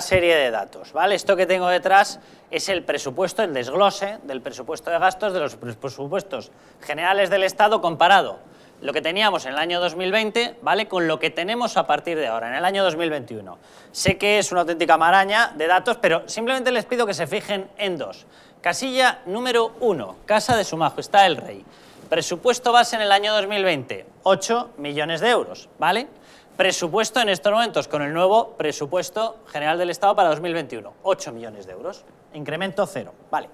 serie de datos, ¿vale? Esto que tengo detrás es el presupuesto, el desglose del presupuesto de gastos de los presupuestos generales del Estado comparado lo que teníamos en el año 2020, ¿vale? Con lo que tenemos a partir de ahora, en el año 2021. Sé que es una auténtica maraña de datos, pero simplemente les pido que se fijen en dos. Casilla número uno, Casa de Su Majestad el Rey. Presupuesto base en el año 2020, 8 millones de euros, ¿vale? Presupuesto en estos momentos con el nuevo presupuesto general del Estado para 2021, 8 millones de euros. Incremento cero, ¿vale?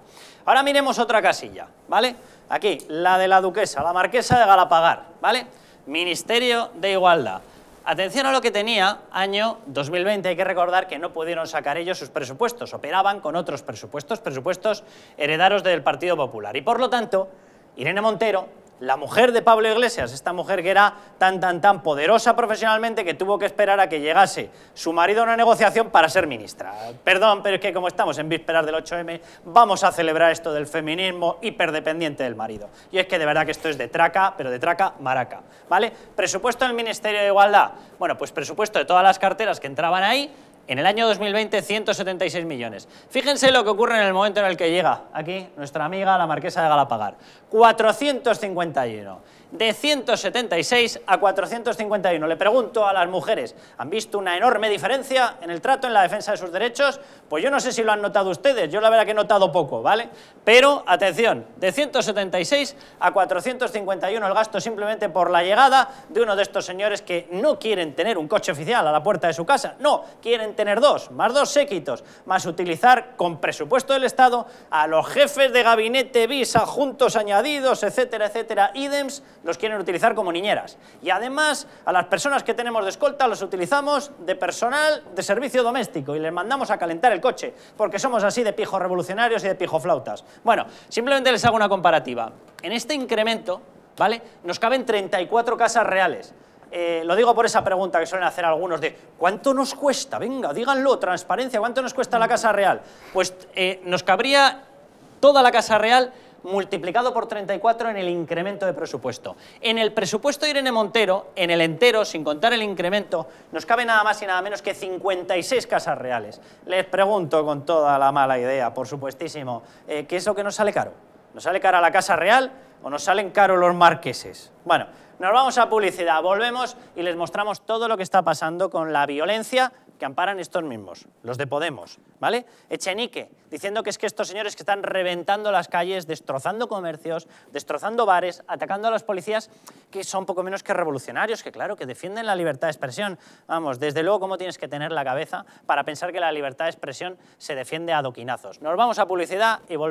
Ahora miremos otra casilla, ¿vale? Aquí, la de la duquesa, la marquesa de Galapagar, ¿vale? Ministerio de Igualdad. Atención a lo que tenía año 2020, hay que recordar que no pudieron sacar ellos sus presupuestos, operaban con otros presupuestos, presupuestos heredados del Partido Popular. Y por lo tanto, Irene Montero la mujer de Pablo Iglesias, esta mujer que era tan, tan, tan poderosa profesionalmente que tuvo que esperar a que llegase su marido a una negociación para ser ministra. Perdón, pero es que como estamos en vísperas del 8M, vamos a celebrar esto del feminismo hiperdependiente del marido. Y es que de verdad que esto es de traca, pero de traca maraca, ¿vale? Presupuesto del Ministerio de Igualdad. Bueno, pues presupuesto de todas las carteras que entraban ahí, en el año 2020, 176 millones. Fíjense lo que ocurre en el momento en el que llega aquí nuestra amiga la marquesa de Galapagar. 451 de 176 a 451. Le pregunto a las mujeres, ¿han visto una enorme diferencia en el trato, en la defensa de sus derechos? Pues yo no sé si lo han notado ustedes, yo la verdad que he notado poco, ¿vale? Pero, atención, de 176 a 451 el gasto simplemente por la llegada de uno de estos señores que no quieren tener un coche oficial a la puerta de su casa, no, quieren tener dos, más dos séquitos, más utilizar con presupuesto del Estado a los jefes de gabinete bis, juntos añadidos, etcétera, etcétera, ídems, los quieren utilizar como niñeras. Y además, a las personas que tenemos de escolta los utilizamos de personal de servicio doméstico y les mandamos a calentar el coche, porque somos así de pijos revolucionarios y de pijoflautas. Bueno, simplemente les hago una comparativa. En este incremento, ¿vale? Nos caben 34 casas reales. Eh, lo digo por esa pregunta que suelen hacer algunos de ¿cuánto nos cuesta? Venga, díganlo, transparencia, ¿cuánto nos cuesta la Casa Real? Pues eh, nos cabría toda la Casa Real multiplicado por 34 en el incremento de presupuesto. En el presupuesto de Irene Montero, en el entero, sin contar el incremento, nos cabe nada más y nada menos que 56 casas reales. Les pregunto con toda la mala idea, por supuestísimo, eh, ¿qué es lo que nos sale caro? ¿Nos sale cara la Casa Real o nos salen caros los marqueses? Bueno, nos vamos a publicidad, volvemos y les mostramos todo lo que está pasando con la violencia que amparan estos mismos, los de Podemos, ¿vale? Echenique, diciendo que es que estos señores que están reventando las calles, destrozando comercios, destrozando bares, atacando a las policías, que son poco menos que revolucionarios, que claro, que defienden la libertad de expresión. Vamos, desde luego, ¿cómo tienes que tener la cabeza para pensar que la libertad de expresión se defiende a doquinazos? Nos vamos a publicidad y volvemos.